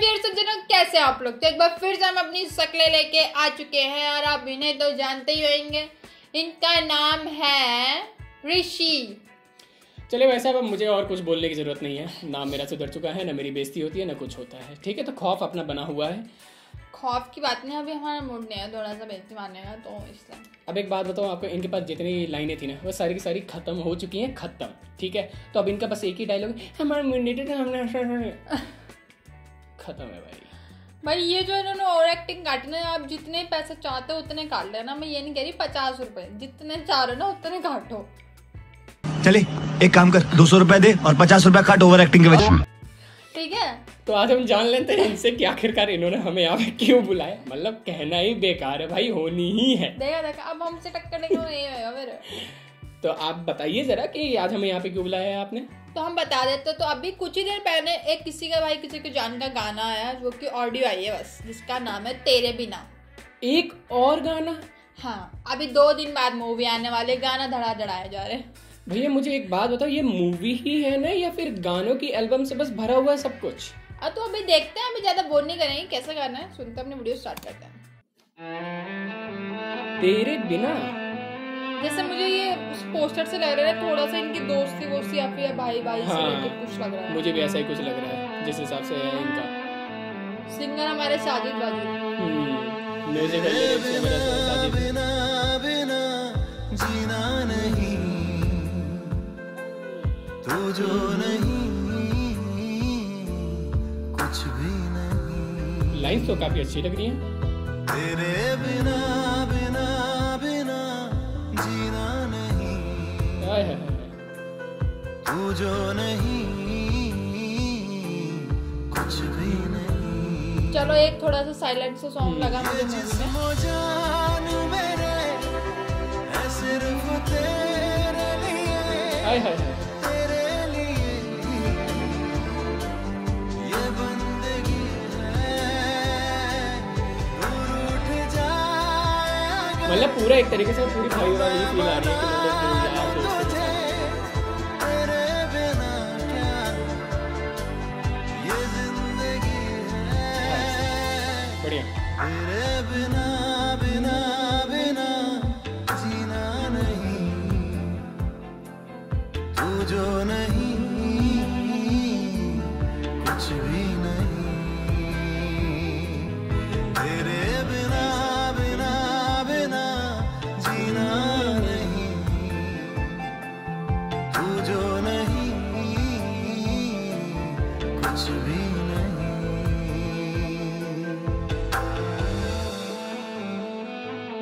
Dear सज्जनों कैसे आप लोग? तो एक बार फिर से हम अपनी शक्लें लेके आ चुके हैं और आप इन्हें तो जानते ही होंगे। इनका नाम है ऋषि। चले वैसे अब मुझे और कुछ बोलने की ज़रूरत नहीं है। नाम मेरा सुधर चुका है ना मेरी बेइज्जती होती है ना कुछ होता है। ठीक है तो खौफ अपना बना हुआ है। खौफ की बात नहीं अभी हमारा मूड नहीं है थोड़ा सा बेइज्जती मारने का तो इसलिए अब एक बात बताऊँ आपको इनके पास जितनी लाइनें थी ना वो सारी की सारी खत्म हो चुकी हैं खत्म। ठीक है तो अब इनका बस एक ही डायलॉग है हमारा मिनट हमने खत्म है भाई। भाई ये जो इन्होंने ओवर एक्टिंग काटी ना आप जितने पैसे चाहते हो उतने काट लेना। मैं ये नहीं कह रही पचास रुपए। जितने चाह रहे हो ना उतने काटो। चले एक काम कर दो सौ रुपए दे और पचास रुपए काट ओवर एक्टिंग के वजह ठीक है? तो आज हम जान लेते हैं इनसे कि आखिरकार इन्होंने हमें यहाँ पे क्यों बुलाया। मतलब कहना ही बेकार है भाई होनी ही है। देखा देखा अब हमसे टक्कर वो ये होगा फिर। तो आप बताइए जरा कि आज हमें यहाँ पे क्यों बुलाया है आपने? तो हम बता देते तो अभी कुछ ही देर पहले एक किसी का भाई किसी के जान का गाना आया जो कि ऑडियो आई है बस जिसका नाम है तेरे बिना। एक और गाना? हाँ अभी दो दिन बाद मूवी आने वाले गाना धड़ा धड़ाए जा रहे हैं। भैया मुझे एक बात बताओ ये मूवी ही है ना या फिर गानों की एल्बम से बस भरा हुआ है सब कुछ? अब तो अभी देखते हैं अभी ज़्यादा बोर नहीं करेंगे कैसा गाना है? सुनते अपने वीडियो स्टार्ट करते हैं। तेरे बिना? जैसे मुझे ये उस पोस्टर से लग रहा है थोड़ा सा इनकी दोस्ती वोस्ती या फिर भाई भाई से हाँ। लेके कुछ लग रहा है। मुझे भी ऐसा ही कुछ लग रहा है जिस हिसाब से है इनका। सिंगर हमारे साजिद वाजिद। हम्म, म्यूज़िक और lyrics तो बिना बिना जीना नहीं तू जो नहीं कुछ भी नहीं। लाइंस तो काफ़ी अच्छी लग रही है। तेरे बिना जो नहीं कुछ भी नहीं। चलो एक थोड़ा सा साइलेंट सा सॉन्ग लगा मुझे मूवी में। जान मेरे है सिर्फ़ तेरे लिए। हाय हाय हाय। तेरे लिए ये बंदगी उठ जाए मतलब पूरा एक तरीके से पूरी भाई वाली फील आ रही है जो नहीं, कुछ भी नहीं। तेरे बिना बिना बिना जीना नहीं। तू जो नहीं, कुछ भी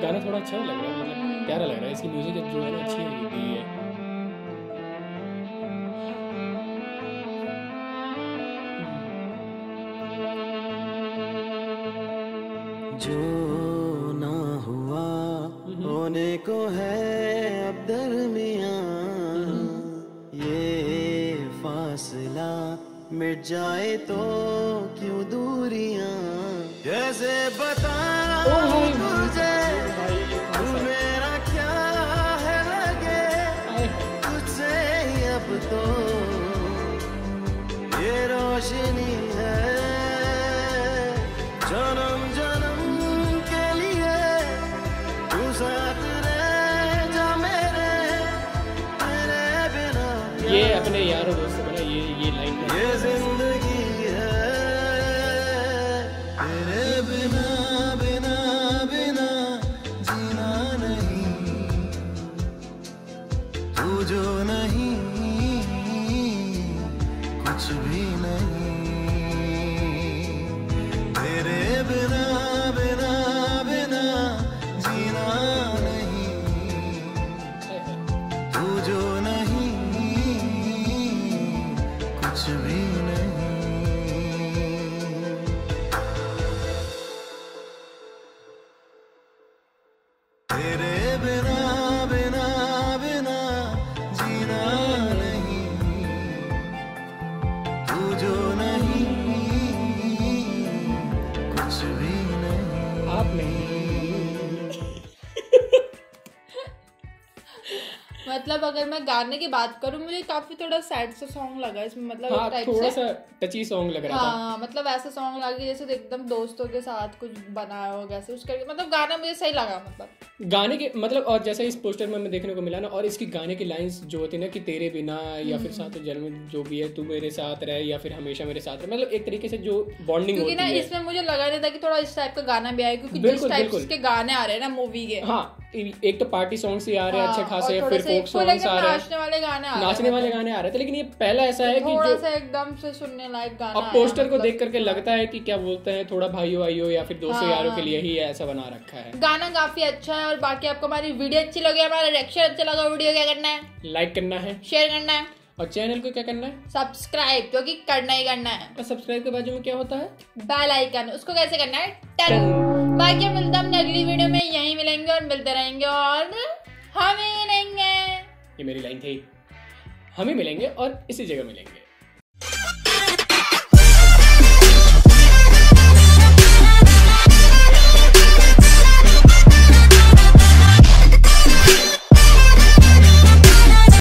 गाना थोड़ा अच्छा लग रहा है मतलब प्यारा लग रहा है, इसकी म्यूज़िक जो है ना अच्छी है। जो ना हुआ होने को है अब दरमिया ये फासला मिट जाए तो क्यों दूरियाँ? कैसे बता तुझे तेरे बिना बिना बिना जीना नहीं। तू जो नहीं कुछ भी नहीं तेरे बिना बिना बिना जीना नहीं तू जो आप नहीं मतलब अगर मैं गाने की बात करूँ मुझे काफ़ी थोड़ा सैड सा सॉन्ग लगा इसमें मतलब हाँ एक टाइप थोड़ा से। टची सॉन्ग लग रहा हाँ, था। हाँ मतलब ऐसा सॉन्ग लगा जैसे एकदम दोस्तों के साथ कुछ बनाया हो वैसे उस करके मतलब गाना मुझे सही लगा मतलब। गाने के मतलब और जैसा इस पोस्टर में हमें देखने को मिला ना और इसकी गाने की लाइंस जो होती है ना कि तेरे बिना या फिर साथ जन्म जो भी है तू मेरे साथ रहे या फिर हमेशा मेरे साथ रहे मतलब एक तरीके से जो बॉन्डिंग होती है। इसमें मुझे लगा नहीं था कि थोड़ा इस टाइप का गाना भी आए क्योंकि जिस टाइप के गाने आ रहे हैं ना मूवी के हाँ। एक तो पार्टी सॉन्ग ही आ रहे हैं अच्छे हाँ, खासे फिर फोक सॉन्ग्स आ रहे हैं। नाचने वाले गाने आ रहे नाचने वाले गाने आ रहे थे लेकिन ये पहला ऐसा है कि थोड़ा सा एकदम से सुनने लायक गाना अब पोस्टर को मतलब- देख करके लगता है कि क्या बोलते हैं थोड़ा भाइयों भाइयों या फिर दोस्तों हाँ। यारों के लिए ही ऐसा बना रखा है। गाना काफ़ी अच्छा है और बाकी आपको हमारी वीडियो अच्छी लगी हमारा रिएक्शन अच्छा लगा वीडियो क्या करना है? लाइक करना है। शेयर करना है। और चैनल को क्या करना है? सब्सक्राइब क्योंकि करना ही करना है। और सब्सक्राइब के बाजू में क्या होता है? बेल आइकन उसको कैसे करना है? टन। बाकी हम मिलते हैं अगली वीडियो में यही मिलेंगे और मिलते रहेंगे और हमें मिलेंगे। ये मेरी लाइन थी। हम ही मिलेंगे और इसी जगह मिलेंगे।